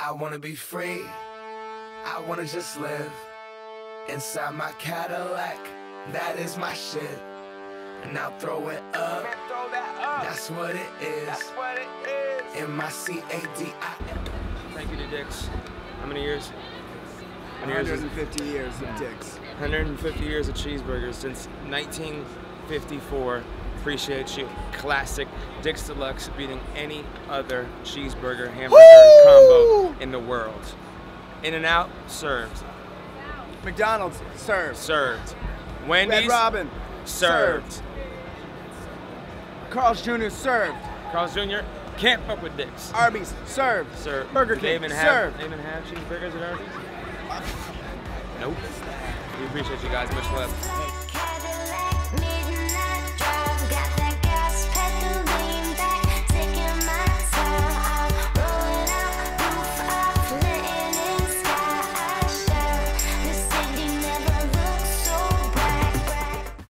I wanna be free. I wanna just live inside my Cadillac. That is my shit. And now throw it up. That's what it is. In my C A D I. Thank you to Dick's. How many years? How many 150 years of Dick's. 150 years of cheeseburgers since 1954. Appreciate you. Classic Dick's Deluxe beating any other cheeseburger hamburger combo in the world. In-N-Out, served. McDonald's served. Served. Wendy's Red Robin served. Carl's Jr. served. Carl's Jr. can't fuck with Dick's. Arby's served. Served. Burger Do they King even have, served. They even have cheeseburgers at Arby's? Nope. We appreciate you guys. Much love.